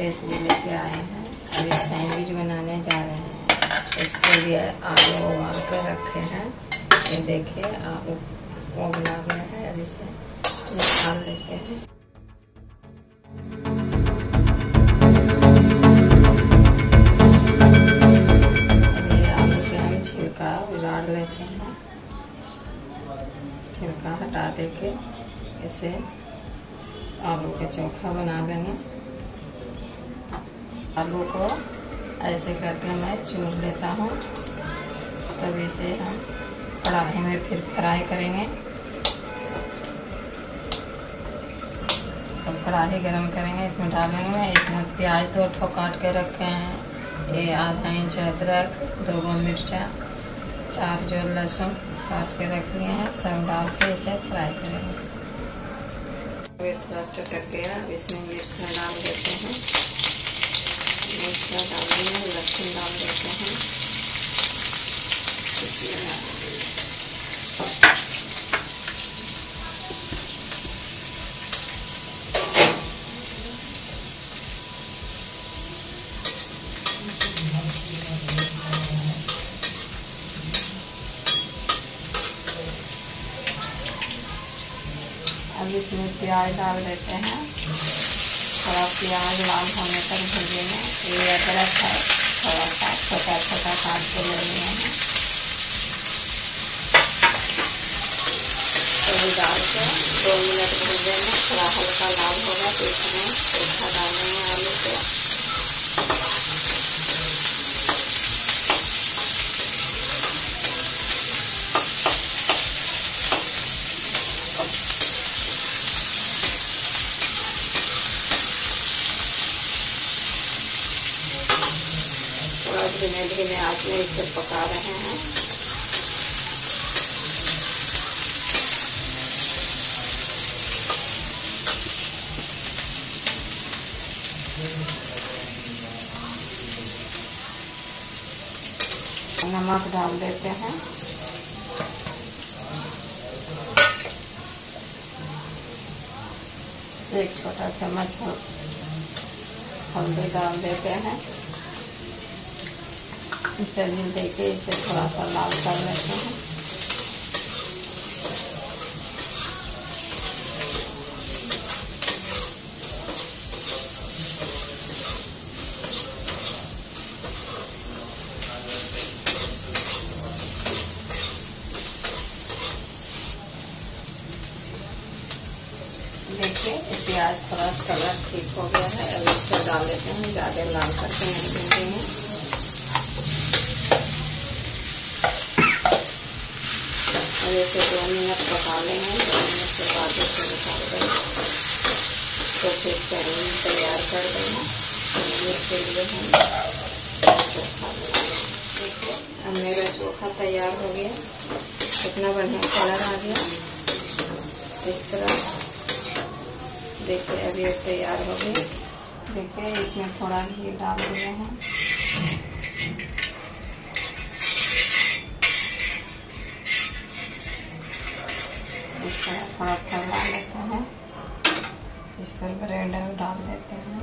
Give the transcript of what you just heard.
Recipe लेके आए हैं। अभी सैंडविच बनाने जा रहे हैं। इसके लिए आलू उबाल कर रखे हैं। ये देखिए, आलू वो बना गया है। अभी से निकाल लेते हैं। छिलका हैं। छिलका हटा दे के इसे आलू के चोखा बना लेंगे। आलू को ऐसे करके मैं चूर लेता हूँ। तब इसे हम कढ़ाई में फिर फ्राई करेंगे। अब कढ़ाई गरम करेंगे, इसमें डालेंगे मैं इसमें प्याज दो ठो काट के रखे हैं। ये आधा इंच अदरक, दो गो मिर्चा, चार जो लहसुन काट के रख लिए हैं, सब डाल के इसे फ्राई करेंगे। थोड़ा चटक गया इसमें मिर्चा डाल देते हैं। मिर्चा डाल देंगे लहसुन डाल देते हैं अब इसमें प्याज डाल देते हैं। प्याज लाल होने तक भूजेंगे ये अदरक है, थोड़ा सा छोटा छोटा काट के ले लिए हैं तो डाल के दो मिनट भूजेंगे थोड़ा हल्का लाल होगा तो इसमें सूखा डालेंगे आलू को थोड़ा धीमे धीमे आँच में इसे पका रहे हैं। नमक डाल देते हैं। एक छोटा चम्मच हल्दी डाल देते हैं। भी देके इसे थोड़ा सा लाल कर लेते हैं। देखिए प्याज थोड़ा कलर ठीक हो गया है, अब डाल लेते हैं, ज़्यादा लाल करके नहीं देते हैं और इसे दो मिनट पका लेंगे दो मिनट के बाद इसे निकाल देंगे तो फिर सैंडविच तैयार कर देंगे। सैंडविच के लिए हम अब मेरा चोखा तैयार हो गया। कितना बढ़िया कलर आ गया। इस तरह। देखिए अभी ये तैयार हो गई देखिए, इसमें थोड़ा घी डाल दिए हैं। इस तरह थोड़ा फैला लेते हैं। इस पर ब्रेड डाल देते हैं।